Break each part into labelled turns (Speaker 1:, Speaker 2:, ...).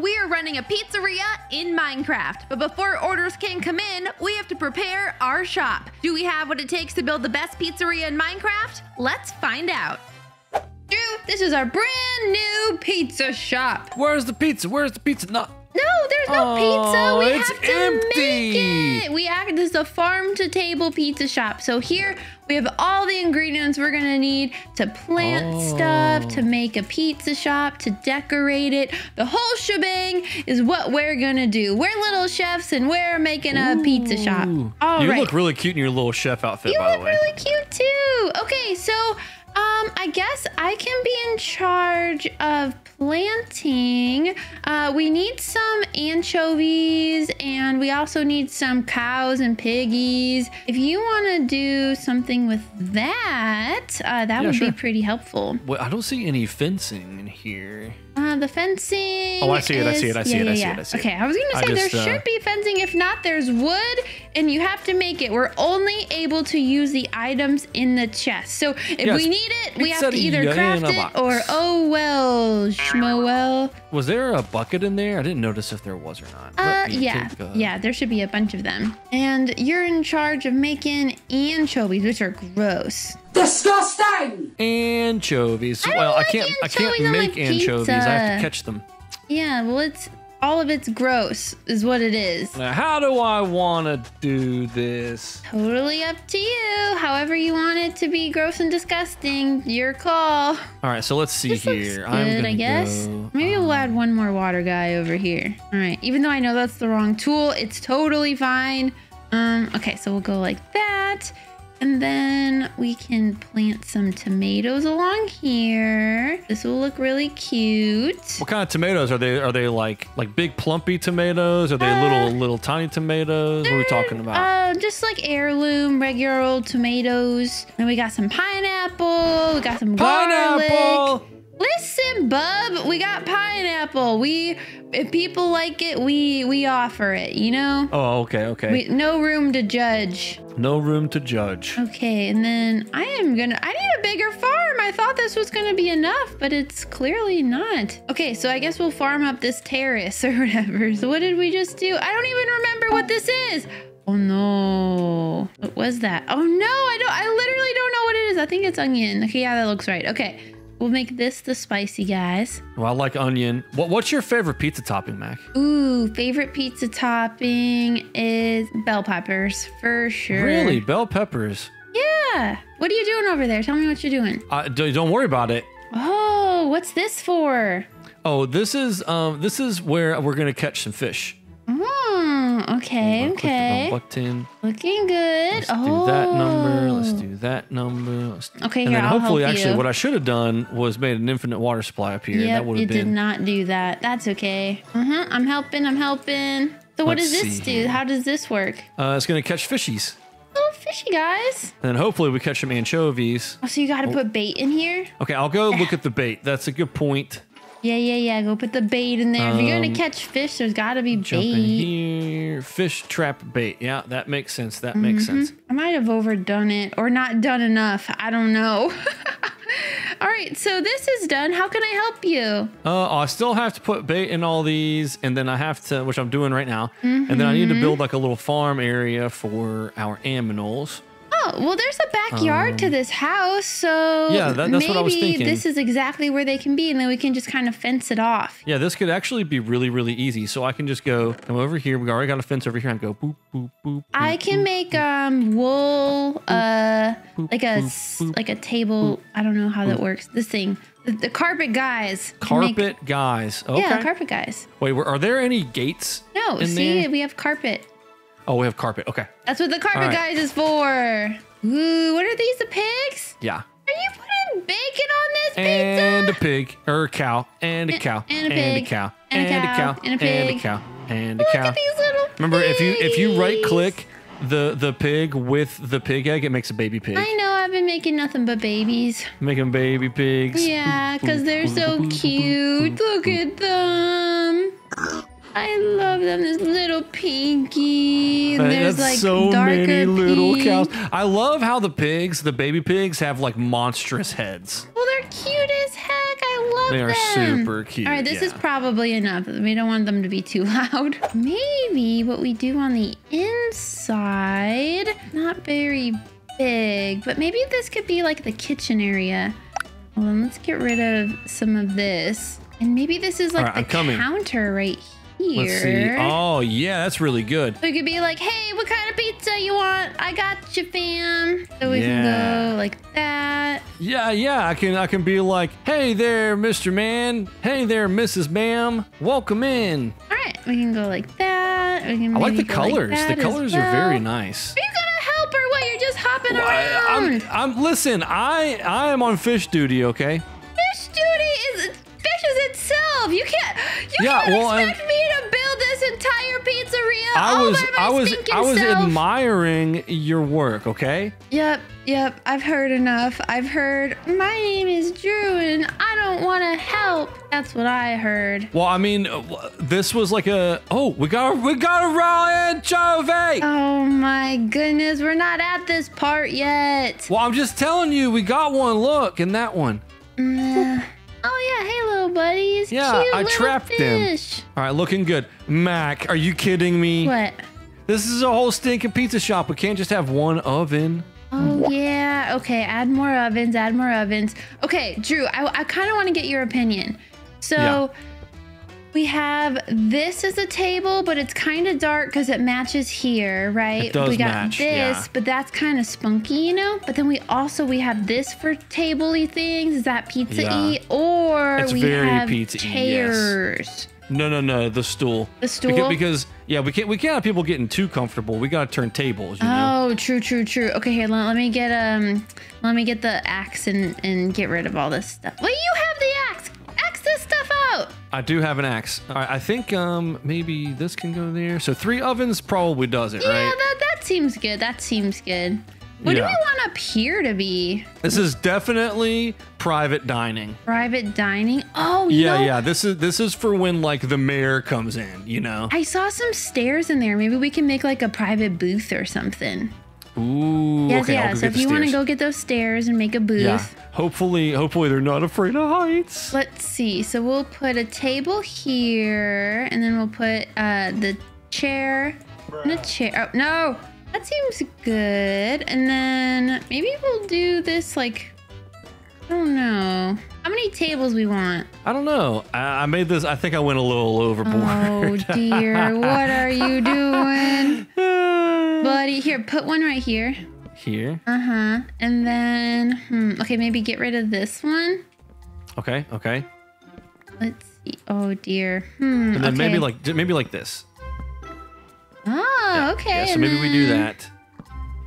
Speaker 1: We are running a pizzeria in Minecraft, but before orders can come in, we have to prepare our shop. Do we have what it takes to build the best pizzeria in Minecraft? Let's find out. Drew, this is our brand new pizza shop.
Speaker 2: Where's the pizza? Where's the pizza? Not.
Speaker 1: No, there's no
Speaker 2: Oh,
Speaker 1: pizza. We
Speaker 2: it's
Speaker 1: have to
Speaker 2: empty.
Speaker 1: make it. We act this is a farm to table pizza shop. So here we have all the ingredients we're gonna need to plant stuff, to
Speaker 2: Oh.
Speaker 1: make a pizza shop, to decorate it. The whole shebang is what we're gonna do. We're little chefs and we're making a pizza shop. All
Speaker 2: you
Speaker 1: right.
Speaker 2: look really cute in your little chef outfit,
Speaker 1: You
Speaker 2: by
Speaker 1: look
Speaker 2: the way.
Speaker 1: really cute too. Okay, so um, I guess I can be charge of planting. Uh, we need some anchovies and we also need some cows and piggies. If you want to do something with that, uh, that
Speaker 2: Yeah,
Speaker 1: would
Speaker 2: sure.
Speaker 1: be pretty helpful.
Speaker 2: Well, I don't see any fencing in here.
Speaker 1: Uh, the fencing.
Speaker 2: Oh, I see it, I see it, I see
Speaker 1: yeah,
Speaker 2: it, I
Speaker 1: yeah,
Speaker 2: see it,
Speaker 1: yeah.
Speaker 2: I see it.
Speaker 1: Okay, I was gonna say
Speaker 2: just,
Speaker 1: there
Speaker 2: uh,
Speaker 1: should be fencing. If not, there's wood, and you have to make it. We're only able to use the items in the chest. So if
Speaker 2: Yes,
Speaker 1: we need it, we have to either craft it
Speaker 2: box.
Speaker 1: Or oh well, schmo well.
Speaker 2: Was there a bucket in there? I didn't notice if there was or not.
Speaker 1: Uh, yeah,
Speaker 2: a-
Speaker 1: yeah. There should be a bunch of them. And you're in charge of making anchovies, which are gross.
Speaker 3: Disgusting!
Speaker 2: Anchovies.
Speaker 1: I don't
Speaker 2: well, I can't. I can't
Speaker 1: anchovies on my
Speaker 2: make anchovies. I have to catch them.
Speaker 1: Yeah, well, it's all of it's gross, is what it is.
Speaker 2: Now, how do I want to do this?
Speaker 1: Totally up to you. However you want it to be gross and disgusting, your call.
Speaker 2: All right, so let's see
Speaker 1: This looks
Speaker 2: here.
Speaker 1: good,
Speaker 2: I'm gonna
Speaker 1: I guess.
Speaker 2: go-
Speaker 1: Maybe we'll add one more water guy over here. All right. Even though I know that's the wrong tool, it's totally fine. Um. Okay, so we'll go like that. And then we can plant some tomatoes along here. This will look really cute.
Speaker 2: What kind of tomatoes are they? Are they like like big plumpy tomatoes? Are they little little tiny tomatoes? What are we talking about?
Speaker 1: Uh, just like heirloom, regular old tomatoes. Then we got some pineapple. We got some garlic. Listen, bub, we got pineapple. We, if people like it, we we offer it. You know,
Speaker 2: Oh, okay, okay.
Speaker 1: we, no room to judge.
Speaker 2: No room to judge.
Speaker 1: Okay, and then I am gonna. I need a bigger farm. I thought this was gonna be enough, but it's clearly not. Okay, so I guess we'll farm up this terrace or whatever. So what did we just do? I don't even remember what this is. Oh no, what was that? Oh no, I don't. I literally don't know what it is. I think it's onion. Okay, yeah, that looks right. Okay, we'll make this the spicy guys.
Speaker 2: Well, I like onion. What, what's your favorite pizza topping, Mac?
Speaker 1: Ooh, favorite pizza topping is bell peppers for sure.
Speaker 2: Really, bell peppers.
Speaker 1: Yeah. What are you doing over there? Tell me what you're doing.
Speaker 2: Uh, don't worry about it.
Speaker 1: Oh, what's this for?
Speaker 2: Oh, this is um, this is where we're gonna catch some fish.
Speaker 1: Oh, okay, okay.
Speaker 2: Button.
Speaker 1: Looking good.
Speaker 2: Let's
Speaker 1: oh.
Speaker 2: do that number. Let's do that number. Let's
Speaker 1: Okay,
Speaker 2: and
Speaker 1: here,
Speaker 2: then
Speaker 1: I'll
Speaker 2: hopefully,
Speaker 1: help
Speaker 2: actually,
Speaker 1: you.
Speaker 2: what I should have done was made an infinite water supply up here.
Speaker 1: Yep,
Speaker 2: that would have
Speaker 1: you
Speaker 2: have
Speaker 1: did not do that. That's okay. Uh-huh, I'm helping, I'm helping. So what
Speaker 2: Let's
Speaker 1: does this do?
Speaker 2: here.
Speaker 1: How does this work?
Speaker 2: Uh, it's gonna catch fishies,
Speaker 1: Little fishy guys.
Speaker 2: and then hopefully we catch some anchovies.
Speaker 1: Oh, so you gotta put bait in here?
Speaker 2: Okay, I'll go look at the bait. That's a good point.
Speaker 1: Yeah, yeah, yeah. Go put the bait in there. if you're
Speaker 2: Um,
Speaker 1: gonna catch fish, there's gotta be
Speaker 2: Jump in here. Fish trap bait. Yeah, that makes sense. That makes
Speaker 1: Mm-hmm.
Speaker 2: sense.
Speaker 1: I might have overdone it or not done enough. I don't know. all right, so this is done. How can I help you?
Speaker 2: Uh, I still have to put bait in all these, and then I have to, which I'm doing right now, and then I need to
Speaker 1: Mm-hmm.
Speaker 2: build like a little farm area for our aminals.
Speaker 1: Oh, well, there's a backyard to this house, so
Speaker 2: Um, Yeah, that- that's
Speaker 1: maybe
Speaker 2: what I was thinking.
Speaker 1: this is exactly where they can be, and then we can just kind of fence it off.
Speaker 2: Yeah, this could actually be really, really easy. So I can just go come over here. We already got a fence over here, and go boop, boop, boop.
Speaker 1: I can
Speaker 2: boop.
Speaker 1: make um wool, uh,
Speaker 2: boop,
Speaker 1: like a
Speaker 2: boop, boop,
Speaker 1: like a table. I don't know how that works. This thing, the, the carpet guys. can make-
Speaker 2: carpet guys. Okay.
Speaker 1: Yeah, carpet guys.
Speaker 2: Wait, are there any gates?
Speaker 1: No,
Speaker 2: in
Speaker 1: see,
Speaker 2: there?
Speaker 1: we have carpet.
Speaker 2: Oh, we have carpet. Okay.
Speaker 1: That's what the carpet
Speaker 2: right.
Speaker 1: guys is for. Ooh, what are these? The pigs?
Speaker 2: Yeah.
Speaker 1: Are you putting bacon on this
Speaker 2: And a pig, or a cow, and a cow,
Speaker 1: and a
Speaker 2: and a cow,
Speaker 1: and a cow,
Speaker 2: cow,
Speaker 1: and a
Speaker 2: and a cow, and a
Speaker 1: Look
Speaker 2: cow.
Speaker 1: at these little
Speaker 2: Remember, if you if you right click the the pig with the pig egg, it makes a baby pig.
Speaker 1: I know I've been making nothing but babies.
Speaker 2: Making baby pigs.
Speaker 1: Yeah, because they're so cute. Look at them. I love them. This little pinky.
Speaker 2: Man,
Speaker 1: there's like
Speaker 2: so
Speaker 1: darker
Speaker 2: many little
Speaker 1: pink.
Speaker 2: cows. I love how the pigs, the baby pigs, have like monstrous heads.
Speaker 1: Well, they're cute as heck. I
Speaker 2: love They
Speaker 1: them.
Speaker 2: They are super cute.
Speaker 1: All right, this is probably enough. We don't want them to be too loud. Maybe what we do on the inside, not very big, but maybe this could be like the kitchen area. Hold on, let's get rid of some of this. And maybe this is like
Speaker 2: right,
Speaker 1: the counter right here.
Speaker 2: Let's see. Oh yeah, that's really good.
Speaker 1: So it could be like, hey, what kind of pizza you want? I got you, fam. So we
Speaker 2: Yeah.
Speaker 1: can go like that.
Speaker 2: Yeah, yeah. I can I can be like, hey there, Mr. Man. Hey there, Mrs. Ma'am. Welcome in.
Speaker 1: All right, we can go like that. We can
Speaker 2: I like the
Speaker 1: go like
Speaker 2: colors. the colors are very nice.
Speaker 1: Are you gonna help or what? You're just hopping
Speaker 2: Well,
Speaker 1: around.
Speaker 2: I'm, I'm listen. I I am on fish duty. Okay.
Speaker 1: Fish duty is fish fishes itself. You can't. You
Speaker 2: Yeah,
Speaker 1: can't
Speaker 2: well,
Speaker 1: expect me
Speaker 2: I was I was I was
Speaker 1: self.
Speaker 2: admiring your work. Okay.
Speaker 1: Yep, yep. I've heard enough. I've heard my name is Drew and I don't want to help. That's what I heard.
Speaker 2: Well, I mean, uh, this was like a oh we got a, we got a raw anchovy.
Speaker 1: Oh my goodness, we're not at this part yet.
Speaker 2: Well, I'm just telling you, we got one. Look, in that one.
Speaker 1: Mm, Oh yeah, hey little buddies.
Speaker 2: Yeah,
Speaker 1: Cute
Speaker 2: I
Speaker 1: little
Speaker 2: trapped them.
Speaker 1: fish.
Speaker 2: All right, looking good. Mac, are you kidding me?
Speaker 1: What?
Speaker 2: This is a whole stinking pizza shop. We can't just have one oven.
Speaker 1: Oh yeah. Okay. Add more ovens. Add more ovens. Okay, Drew. I, I kind of want to get your opinion. So.
Speaker 2: Yeah.
Speaker 1: We have this as a table, but it's kind of dark because it matches here, right?
Speaker 2: It does
Speaker 1: we got
Speaker 2: match,
Speaker 1: this,
Speaker 2: yeah.
Speaker 1: but that's kind of spunky, you know. But then we also we have this for tabley things. Is that pizza y? Or
Speaker 2: It's
Speaker 1: we have
Speaker 2: pizza-y, yes.
Speaker 1: chairs.
Speaker 2: No, no, no, the stool.
Speaker 1: The stool?
Speaker 2: Because, because yeah, we can't we can't have people getting too comfortable. We gotta turn tables, you know.
Speaker 1: Oh, true, true, true. Okay, here, let, let me get um, let me get the axe and and get rid of all this stuff. Well, you have the axe. Axe this stuff out.
Speaker 2: I do have an axe. All right, I think um maybe this can go there. So three ovens probably does it,
Speaker 1: Yeah,
Speaker 2: right?
Speaker 1: that that seems good. That seems good. What do we want up here to be?
Speaker 2: This is definitely private dining.
Speaker 1: Private dining. Oh,
Speaker 2: Yeah,
Speaker 1: know,
Speaker 2: yeah. This is this is for when like the mayor comes in, you know.
Speaker 1: I saw some stairs in there. Maybe we can make like a private booth or something.
Speaker 2: Ooh.
Speaker 1: Yes,
Speaker 2: okay,
Speaker 1: yeah. So if you want to go get those stairs and make a booth.
Speaker 2: Yeah. Hopefully, hopefully they're not afraid of heights.
Speaker 1: Let's see. So we'll put a table here, and then we'll put uh, the chair and a chair. Oh no, that seems good. And then maybe we'll do this like I don't know how many tables we want.
Speaker 2: I don't know. I, I made this. I think I went a little overboard.
Speaker 1: Oh dear, what are you doing, buddy? Here, put one right here.
Speaker 2: Here.
Speaker 1: Uh huh. And then, hmm, okay, maybe get rid of this one.
Speaker 2: Okay. Okay.
Speaker 1: Let's see. Oh dear. Hmm.
Speaker 2: And then maybe like maybe like this.
Speaker 1: Oh, okay.
Speaker 2: Yeah. So
Speaker 1: and
Speaker 2: maybe we do that.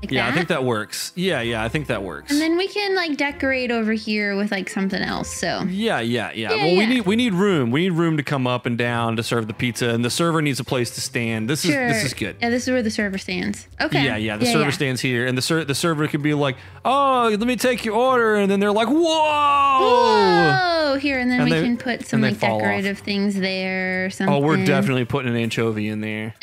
Speaker 1: Like
Speaker 2: Yeah, I think that works. Yeah, yeah, I think that works.
Speaker 1: And then we can like decorate over here with like something else. So
Speaker 2: yeah, yeah, yeah.
Speaker 1: Yeah,
Speaker 2: well, we need we need room. We need room to come up and down to serve the pizza, and the server needs a place to stand. This
Speaker 1: sure.
Speaker 2: is this is good.
Speaker 1: Yeah, this is where the server stands. Okay.
Speaker 2: Yeah, yeah. The server stands here, and the ser- the server could be like, "Oh, let me take your order," and then they're like, "Whoa!"
Speaker 1: Whoa! Here, and then
Speaker 2: And
Speaker 1: we
Speaker 2: they-
Speaker 1: can put some like
Speaker 2: fall off.
Speaker 1: decorative things there or something.
Speaker 2: Oh, we're definitely putting an anchovy in there.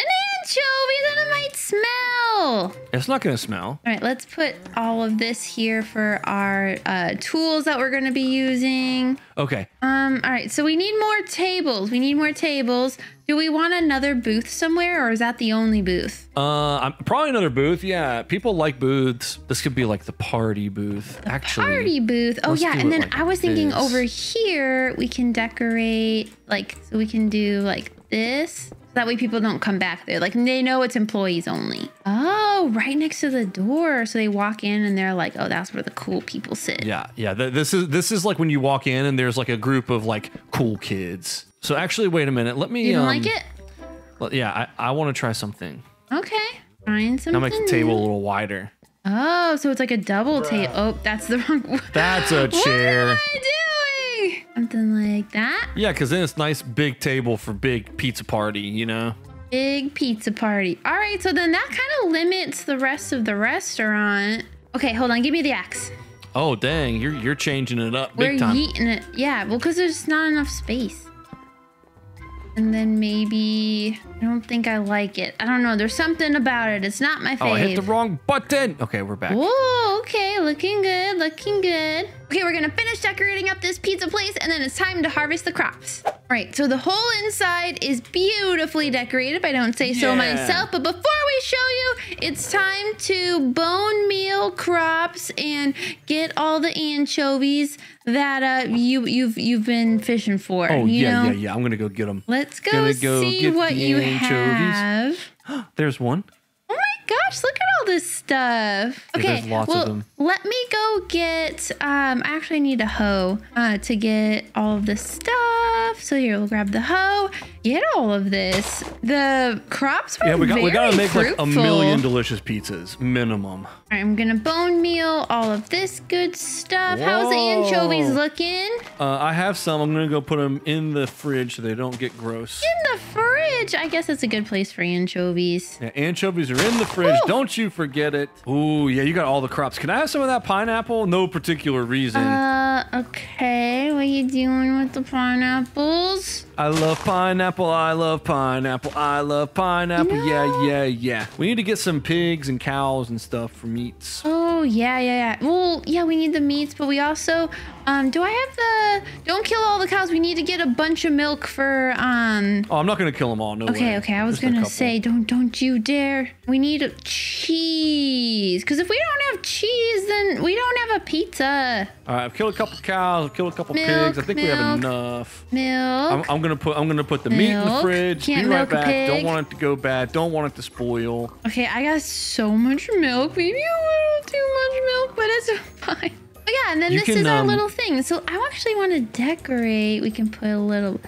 Speaker 1: Smell.
Speaker 2: It's not gonna smell.
Speaker 1: All right, let's put all of this here for our uh, tools that we're going to be using.
Speaker 2: Okay.
Speaker 1: Um, all right, so we need more tables. We need more tables. Do we want another booth somewhere, or is that the only booth?
Speaker 2: Uh, I'm, probably another booth. Yeah, people like booths. This could be like the party booth. Actually,
Speaker 1: Party booth. Oh yeah, and then
Speaker 2: like
Speaker 1: I was thinking
Speaker 2: this.
Speaker 1: over here we can decorate like so we can do like this. That way people don't come back there. Like they know it's employees only. Oh, right next to the door. So they walk in and they're like, oh, that's where the cool people sit.
Speaker 2: Yeah, yeah. th- This is this is like when you walk in and there's like a group of like cool kids. So actually, wait a minute. Let me.
Speaker 1: You don't
Speaker 2: um,
Speaker 1: like it?
Speaker 2: let- yeah, I, I want to try something.
Speaker 1: Okay. Trying something.
Speaker 2: I'll make the table a little wider.
Speaker 1: Oh, so it's like a double table. Oh, that's the wrong.
Speaker 2: That's a chair.
Speaker 1: What am I doing? Something like that.
Speaker 2: Yeah, because then it's nice big table for big pizza party. You know.
Speaker 1: Big pizza party. All right, so then that kind of limits the rest of the restaurant. Okay, hold on. Give me the axe.
Speaker 2: Oh dang, you're you're changing it up
Speaker 1: We're
Speaker 2: big time.
Speaker 1: yeeting it. Yeah, well, because there's not enough space. And then maybe I don't think I like it. I don't know. There's something about it. It's not my favorite.
Speaker 2: Oh, I hit the wrong button. Okay, we're back.
Speaker 1: Whoa, okay, looking good, looking good. Okay, we're gonna finish decorating up this pizza place and then it's time to harvest the crops. All right, so the whole inside is beautifully decorated, if I don't say so myself. But before we show you, it's time to bone meal crops and get all the anchovies that uh, you you've you've been fishing for.
Speaker 2: Oh
Speaker 1: you
Speaker 2: yeah,
Speaker 1: know?
Speaker 2: yeah, yeah. I'm gonna go get them.
Speaker 1: Let's go,
Speaker 2: Gonna go
Speaker 1: see
Speaker 2: get
Speaker 1: what you
Speaker 2: anchovies.
Speaker 1: have.
Speaker 2: There's one.
Speaker 1: Gosh, look at all this stuff.
Speaker 2: Yeah,
Speaker 1: Okay,
Speaker 2: of
Speaker 1: well, let me go get, um, I actually need a hoe uh, to get all of this stuff. So here, we'll grab the hoe, get all of this. The crops were
Speaker 2: Yeah, we got, we gotta make like a million delicious pizzas minimum.
Speaker 1: All right, I'm gonna bone meal all of this good stuff. How's the anchovies looking?
Speaker 2: Uh, I have some. I'm gonna go put them in the fridge so they don't get gross.
Speaker 1: In the fridge. I guess it's a good place for anchovies.
Speaker 2: Yeah, anchovies are in the fridge.
Speaker 1: Ooh.
Speaker 2: Don't you forget it. Ooh, yeah, you got all the crops. Can I have some of that pineapple? No particular reason.
Speaker 1: Uh, okay. What are you doing with the pineapples?
Speaker 2: I love pineapple. I love pineapple. I love pineapple.
Speaker 1: No.
Speaker 2: Yeah, yeah, yeah. We need to get some pigs and cows and stuff for meats.
Speaker 1: Oh yeah, yeah, yeah. Well, yeah, we need the meats, but we also um do I have the don't kill all the cows. We need to get a bunch of milk for um
Speaker 2: Oh, I'm not gonna kill them all. No
Speaker 1: Okay,
Speaker 2: way.
Speaker 1: okay. I was
Speaker 2: Just
Speaker 1: gonna say don't don't you dare. We need cheese. Cuz if we don't have cheese, then we don't have a pizza.
Speaker 2: All right, I've killed a couple cows. I've killed a couple
Speaker 1: Milk,
Speaker 2: pigs. I think we have enough.
Speaker 1: Milk.
Speaker 2: I'm, I'm gonna put I'm gonna put the meat in the fridge.
Speaker 1: Can't
Speaker 2: be right
Speaker 1: milk a
Speaker 2: back. Don't want it to go bad. Don't want it to spoil.
Speaker 1: Okay, I got so much milk. Maybe a little too much milk, but it's fine. Oh yeah, and then
Speaker 2: You
Speaker 1: this
Speaker 2: can,
Speaker 1: is our
Speaker 2: um,
Speaker 1: little thing. So I actually want to decorate. We can put a little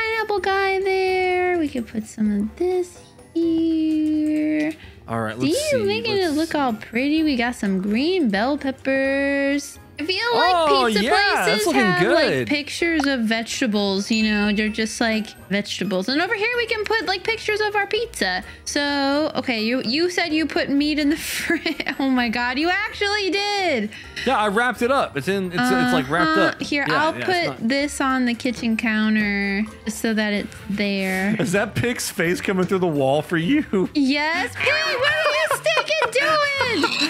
Speaker 1: pineapple guy there. We can put some of this here.
Speaker 2: All right,
Speaker 1: See,
Speaker 2: let's see.
Speaker 1: making
Speaker 2: let's
Speaker 1: it look all pretty. We got some green bell peppers. I feel like
Speaker 2: Oh,
Speaker 1: pizza
Speaker 2: yeah, that's
Speaker 1: places
Speaker 2: looking
Speaker 1: have
Speaker 2: good.
Speaker 1: like pictures of vegetables, you know, they're just like vegetables. And over here we can put like pictures of our pizza. So, okay, you you said you put meat in the fridge. Oh my god, you actually did.
Speaker 2: Yeah, I wrapped it up. It's in. It's, it's like wrapped
Speaker 1: Uh-huh.
Speaker 2: up.
Speaker 1: Here,
Speaker 2: Yeah,
Speaker 1: I'll
Speaker 2: yeah,
Speaker 1: put
Speaker 2: not-
Speaker 1: this on the kitchen counter just so that it's there.
Speaker 2: Is that pig's face coming through the wall for you?
Speaker 1: yes, Pig, what are you sticking doing?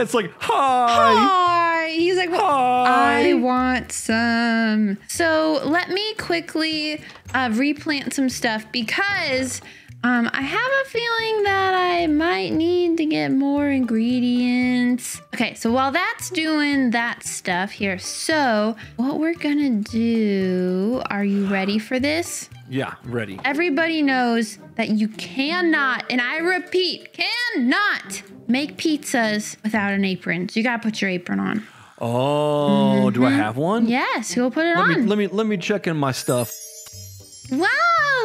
Speaker 2: it's like hi.
Speaker 1: Hi. He's like, well,
Speaker 2: Hi.
Speaker 1: I want some. So let me quickly uh, replant some stuff because um, I have a feeling that I might need to get more ingredients. Okay, so while that's doing that stuff here, so what we're gonna do, are you ready for this?
Speaker 2: Yeah, ready.
Speaker 1: Everybody knows that you cannot, and I repeat, cannot make pizzas without an apron. So you gotta put your apron on.
Speaker 2: Oh, do I have one?
Speaker 1: Yes, go put it
Speaker 2: Let
Speaker 1: on.
Speaker 2: me let me let me check in my stuff.
Speaker 1: wow,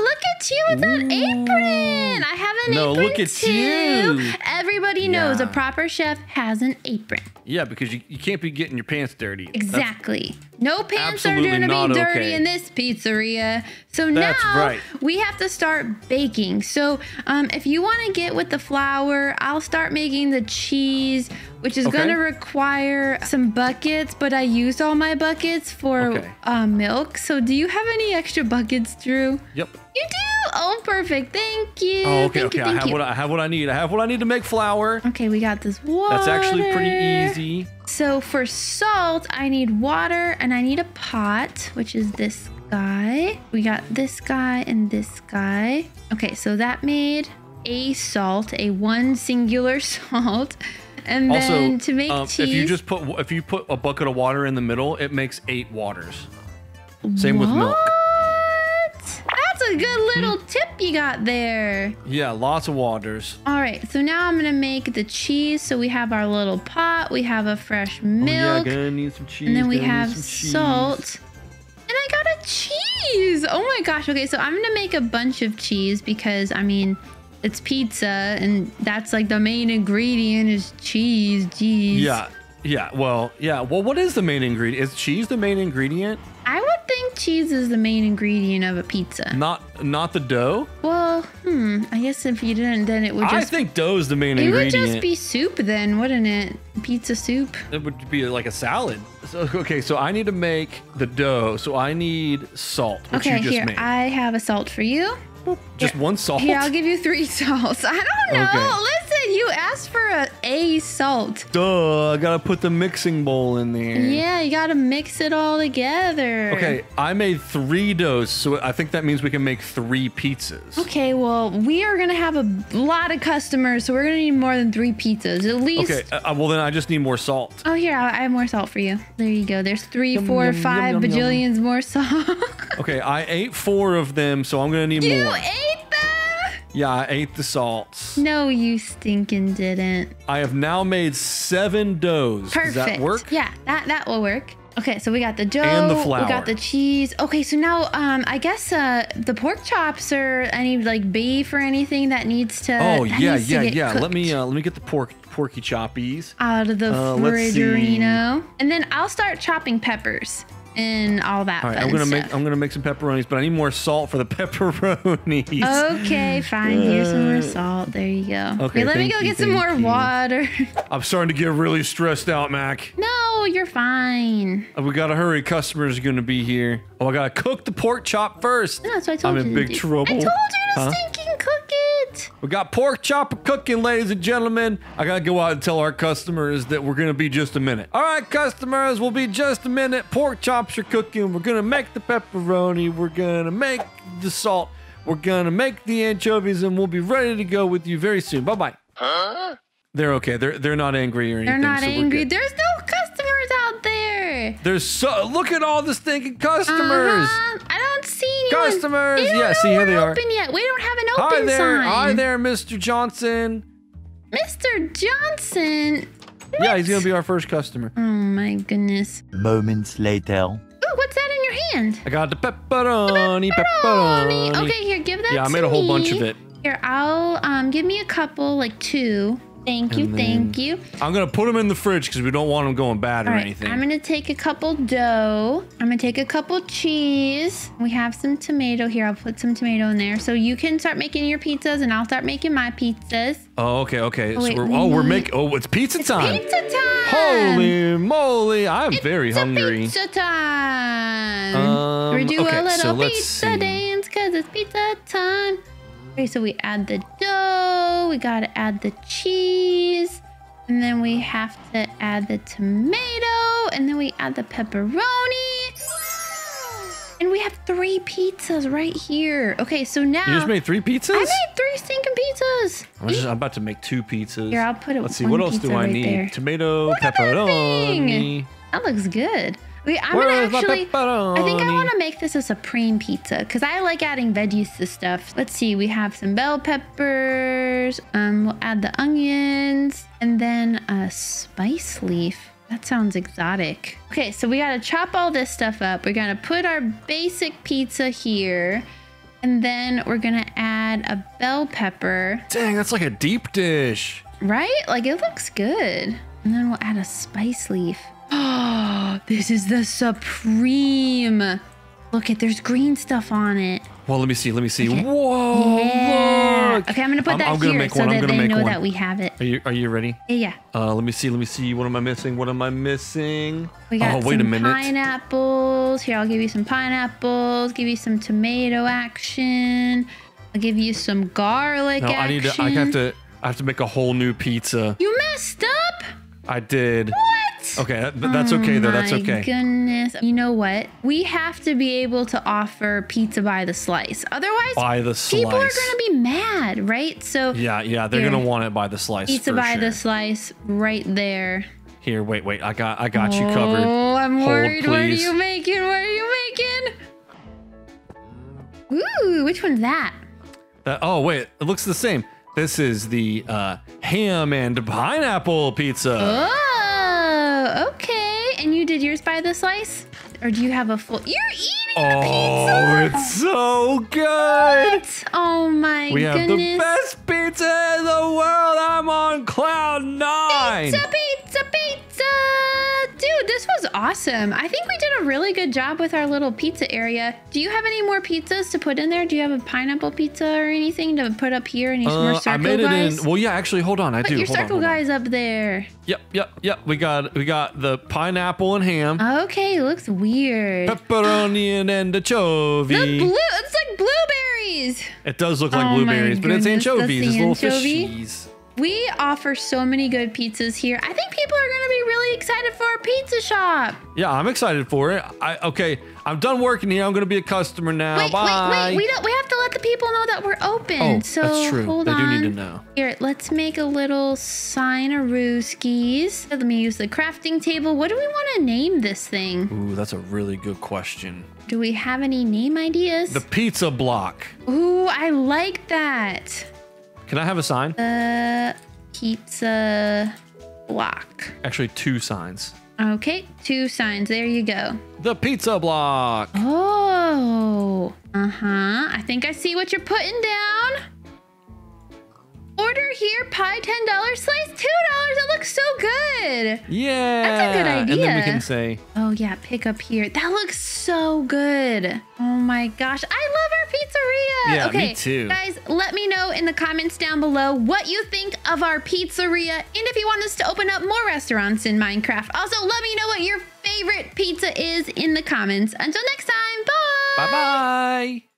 Speaker 1: look at you with that apron. I have an
Speaker 2: No,
Speaker 1: apron
Speaker 2: look at
Speaker 1: too.
Speaker 2: you.
Speaker 1: Everybody knows a proper chef has an apron.
Speaker 2: Yeah, because you, you can't be getting your pants dirty. That's-
Speaker 1: Exactly. No pants are going to be dirty
Speaker 2: okay.
Speaker 1: in this pizzeria. So
Speaker 2: That's
Speaker 1: now
Speaker 2: right.
Speaker 1: we have to start baking. So um, if you want to get with the flour, I'll start making the cheese, which is
Speaker 2: Okay.
Speaker 1: going to require some buckets, but I used all my buckets for
Speaker 2: Okay.
Speaker 1: uh, milk. So do you have any extra buckets, Drew?
Speaker 2: Yep.
Speaker 1: You do? Oh, perfect. Thank you.
Speaker 2: Oh, okay,
Speaker 1: thank
Speaker 2: okay.
Speaker 1: you,
Speaker 2: I have
Speaker 1: you.
Speaker 2: what I have what I need. I have what I need to make flour.
Speaker 1: Okay, we got this water.
Speaker 2: That's actually pretty easy.
Speaker 1: So for salt, I need water and I need a pot, which is this guy. We got this guy and this guy. Okay, so that made a salt, a one singular salt. And
Speaker 2: Also,
Speaker 1: then to make
Speaker 2: um,
Speaker 1: cheese.
Speaker 2: if you just put if you put a bucket of water in the middle, it makes eight waters. Same with milk.
Speaker 1: What? That's a good little
Speaker 2: Hmm?
Speaker 1: tip you got there.
Speaker 2: Yeah, lots of waters.
Speaker 1: All right, so now I'm gonna make the cheese. So we have our little pot, we have a fresh milk,
Speaker 2: Oh, yeah, gonna need some cheese.
Speaker 1: and then we have salt. And I got a cheese. Oh my gosh. Okay, so I'm gonna make a bunch of cheese because I mean it's pizza and that's like the main ingredient is cheese. Jeez.
Speaker 2: Yeah, yeah. Well, yeah. Well, what is the main ingredient? Is cheese the main ingredient?
Speaker 1: I cheese is the main ingredient of a pizza.
Speaker 2: Not not the dough.
Speaker 1: Well, hmm. I guess if you didn't, then it would just...
Speaker 2: I think dough is the main ingredient.
Speaker 1: it would just be soup then, wouldn't it? Pizza soup.
Speaker 2: It would be like a salad. So, okay, so I need to make the dough. So I need salt, which
Speaker 1: okay,
Speaker 2: you just
Speaker 1: here
Speaker 2: made.
Speaker 1: I have a salt for you.
Speaker 2: just one salt.
Speaker 1: Here, I'll give you three salts. I don't know.
Speaker 2: Okay.
Speaker 1: Listen, you asked for a A salt.
Speaker 2: Duh, I gotta put the mixing bowl in there.
Speaker 1: Yeah, you gotta mix it all together.
Speaker 2: Okay, I made three doughs, so I think that means we can make three pizzas.
Speaker 1: Okay, well, we are gonna have a lot of customers, so we're gonna need more than three pizzas. At least.
Speaker 2: Okay, uh, well then I just need more salt.
Speaker 1: Oh, here, I I have more salt for you. There you go. There's three,
Speaker 2: Yum,
Speaker 1: four,
Speaker 2: yum, yum,
Speaker 1: five
Speaker 2: yum, yum.
Speaker 1: bajillions more salt.
Speaker 2: Okay, I ate four of them, so I'm gonna need
Speaker 1: you
Speaker 2: more. Yeah, I ate the salts.
Speaker 1: No, you stinking didn't.
Speaker 2: I have now made seven doughs.
Speaker 1: Perfect.
Speaker 2: Does that work?
Speaker 1: Yeah, that that will work. Okay, so we got the dough,
Speaker 2: And the flour.
Speaker 1: we got the cheese. Okay, so now um I guess uh the pork chops or any like beef or anything that needs to
Speaker 2: Oh yeah, yeah, yeah. Let me uh, let me get the pork porky choppies.
Speaker 1: out of the
Speaker 2: uh,
Speaker 1: refrigerino. And then I'll start chopping peppers and all that
Speaker 2: All right, I'm gonna
Speaker 1: stuff.
Speaker 2: make I'm gonna make some pepperonis, but I need more salt for the pepperonis.
Speaker 1: Okay, fine. Here's some more
Speaker 2: Uh,
Speaker 1: salt. There you go.
Speaker 2: okay,
Speaker 1: let me go
Speaker 2: you,
Speaker 1: get some more
Speaker 2: you.
Speaker 1: water.
Speaker 2: I'm starting to get really stressed out, Mac.
Speaker 1: no, you're fine.
Speaker 2: Uh, We gotta hurry. Customers are gonna be here. Oh, I gotta cook the pork chop first.
Speaker 1: No, that's what I told
Speaker 2: I'm
Speaker 1: you.
Speaker 2: in
Speaker 1: to
Speaker 2: big
Speaker 1: do.
Speaker 2: trouble.
Speaker 1: I told you to
Speaker 2: Huh?
Speaker 1: stinking cook it.
Speaker 2: We got pork chop cooking, ladies and gentlemen. I gotta go out and tell our customers that we're gonna be just a minute. All right, customers, we'll be just a minute. Pork chops are cooking. We're gonna make the pepperoni. We're gonna make the salt. We're gonna make the anchovies, and we'll be ready to go with you very soon. Bye bye. Huh? They're okay. They're they're not angry or anything.
Speaker 1: They're not
Speaker 2: so we're
Speaker 1: angry.
Speaker 2: good.
Speaker 1: There's no customers out there.
Speaker 2: There's so look at all the stinking customers.
Speaker 1: Uh-huh. I don't see anyone.
Speaker 2: Customers.
Speaker 1: They don't
Speaker 2: Yeah, see, here they are.
Speaker 1: Open yet? We don't have an
Speaker 2: Hi
Speaker 1: open
Speaker 2: there.
Speaker 1: sign.
Speaker 2: Hi there, Mr. Johnson.
Speaker 1: Mr. Johnson.
Speaker 2: Yeah, he's gonna be our first customer.
Speaker 1: Oh my goodness.
Speaker 3: Moments later.
Speaker 1: Ooh, what's that in your hand?
Speaker 2: I got the pepperoni,
Speaker 1: Pepperoni.
Speaker 2: pepperoni.
Speaker 1: Okay, here, give that
Speaker 2: Yeah, I made a whole bunch of it.
Speaker 1: Here, I'll um give me a couple, like two. Thank you, thank you.
Speaker 2: I'm gonna put them in the fridge because we don't want them going bad
Speaker 1: All
Speaker 2: or
Speaker 1: right,
Speaker 2: anything.
Speaker 1: I'm gonna take a couple dough. I'm gonna take a couple cheese. We have some tomato here. I'll put some tomato in there. So you can start making your pizzas, and I'll start making my pizzas.
Speaker 2: oh, okay, okay.
Speaker 1: Oh,
Speaker 2: so we're,
Speaker 1: we
Speaker 2: oh, we're making. Oh, it's pizza time.
Speaker 1: Pizza time!
Speaker 2: Holy moly! I'm very
Speaker 1: It's a
Speaker 2: hungry.
Speaker 1: Pizza time.
Speaker 2: Um,
Speaker 1: we do
Speaker 2: okay,
Speaker 1: a little
Speaker 2: so
Speaker 1: pizza
Speaker 2: see.
Speaker 1: dance because it's pizza time. Okay, so we add the dough. We gotta add the cheese. And then we have to add the tomato. And then we add the pepperoni. And we have three pizzas right here. Okay, so now
Speaker 2: You just made three pizzas?
Speaker 1: I made three stinking pizzas.
Speaker 2: I'm, just, I'm about to make two pizzas.
Speaker 1: Here, I'll put it
Speaker 2: Let's see. What else do I
Speaker 1: right
Speaker 2: need?
Speaker 1: there.
Speaker 2: Tomato,
Speaker 1: Look at that
Speaker 2: pepperoni.
Speaker 1: That looks good. Wait, I'm
Speaker 2: Where
Speaker 1: gonna actually. I think I want to make this a supreme pizza because I like adding veggies to stuff. Let's see, we have some bell peppers. Um, we'll add the onions and then a spice leaf. That sounds exotic. Okay, so we gotta chop all this stuff up. We're gonna put our basic pizza here, and then we're gonna add a bell pepper.
Speaker 2: Dang, that's like a deep dish.
Speaker 1: Right? Like it looks good. And then we'll add a spice leaf. Oh, this is the supreme. Look at there's green stuff on it.
Speaker 2: Well, let me see. Let me see.
Speaker 1: Okay.
Speaker 2: Whoa!
Speaker 1: Yeah.
Speaker 2: look.
Speaker 1: Okay, I'm gonna put
Speaker 2: I'm-
Speaker 1: that
Speaker 2: I'm gonna
Speaker 1: here
Speaker 2: make
Speaker 1: so
Speaker 2: one, I'm
Speaker 1: that
Speaker 2: gonna
Speaker 1: they
Speaker 2: make
Speaker 1: know
Speaker 2: one.
Speaker 1: that we have it.
Speaker 2: Are you Are you ready?
Speaker 1: Yeah.
Speaker 2: Uh, let me see. Let me see. What am I missing? What am I missing?
Speaker 1: We got
Speaker 2: oh, wait
Speaker 1: some
Speaker 2: a minute.
Speaker 1: pineapples. Here, I'll give you some pineapples. Give you some tomato action. I'll give you some garlic
Speaker 2: No, I need to. I have to. I have to make a whole new pizza.
Speaker 1: You messed up.
Speaker 2: I did.
Speaker 1: What?
Speaker 2: Okay, that, that's okay though. That's okay.
Speaker 1: Oh My goodness. You know what? We have to be able to offer pizza by the slice. Otherwise,
Speaker 2: By the slice.
Speaker 1: people are going to be mad, right? So,
Speaker 2: Yeah, yeah. They're
Speaker 1: Here.
Speaker 2: gonna want it by the slice.
Speaker 1: pizza by
Speaker 2: sure.
Speaker 1: the slice right there.
Speaker 2: Here, wait, wait. I got. I got you covered.
Speaker 1: Oh, I'm
Speaker 2: Hold,
Speaker 1: worried. What are
Speaker 2: please.
Speaker 1: you making? What are you making? Ooh, which one's that?
Speaker 2: Uh, oh wait, it looks the same. This is the uh, ham and pineapple pizza.
Speaker 1: Oh, okay. Did yours by the slice? Or do you have a full. You're eating
Speaker 2: oh,
Speaker 1: pizza!
Speaker 2: it's so good.
Speaker 1: What? Oh my
Speaker 2: We have
Speaker 1: goodness.
Speaker 2: the best pizza in the world. I'm on cloud nine.
Speaker 1: Pizza, pizza, this was awesome. I think we did a really good job with our little pizza area. Do you have any more pizzas to put in there? Do you have a pineapple pizza or anything to put up here? Any more
Speaker 2: Uh,
Speaker 1: circle
Speaker 2: I made
Speaker 1: guys?
Speaker 2: it in. Well, yeah, actually, hold on. I
Speaker 1: Put
Speaker 2: do.
Speaker 1: your
Speaker 2: hold
Speaker 1: circle
Speaker 2: on.
Speaker 1: guys up there.
Speaker 2: Yep, yep, yep. We got we got the pineapple and ham,
Speaker 1: Okay, it looks weird.
Speaker 2: pepperoni and
Speaker 1: The
Speaker 2: anchovy.
Speaker 1: blue, it's like blueberries.
Speaker 2: It does look like
Speaker 1: Oh
Speaker 2: blueberries, but it's anchovies.
Speaker 1: the
Speaker 2: It's little
Speaker 1: anchovy?
Speaker 2: fishies.
Speaker 1: We offer so many good pizzas here. I think people are going to be really excited for our pizza shop.
Speaker 2: Yeah, I'm excited for it. I okay. I'm done working here. I'm gonna be a customer now.
Speaker 1: Wait,
Speaker 2: Bye.
Speaker 1: wait, wait. We don't. We have to let the people know that we're open.
Speaker 2: Oh,
Speaker 1: so
Speaker 2: that's true.
Speaker 1: hold
Speaker 2: They
Speaker 1: on.
Speaker 2: do need to know.
Speaker 1: Here, let's make a little sign of Rooskies. Let me use the crafting table. What do we want to name this thing?
Speaker 2: Ooh, that's a really good question.
Speaker 1: Do we have any name ideas?
Speaker 2: The pizza block.
Speaker 1: Ooh, I like that.
Speaker 2: Can I have a sign?
Speaker 1: The pizza block.
Speaker 2: Actually, two signs.
Speaker 1: Okay, two signs. There you go.
Speaker 2: The pizza block.
Speaker 1: Oh, uh huh. I think I see what you're putting down. Order here, pie ten dollars, slice two dollars. That looks so good.
Speaker 2: Yeah.
Speaker 1: That's a good idea.
Speaker 2: And then we can say,
Speaker 1: Oh yeah, pick up here. That looks so good. Oh my gosh, I love our pizzeria.
Speaker 2: Yeah, me
Speaker 1: okay,
Speaker 2: too.
Speaker 1: Guys, let me know in the comments down below what you think of our pizzeria and if you want us to open up more restaurants in Minecraft. Also, let me know what your favorite pizza is in the comments. Until next time, bye.
Speaker 2: bye bye.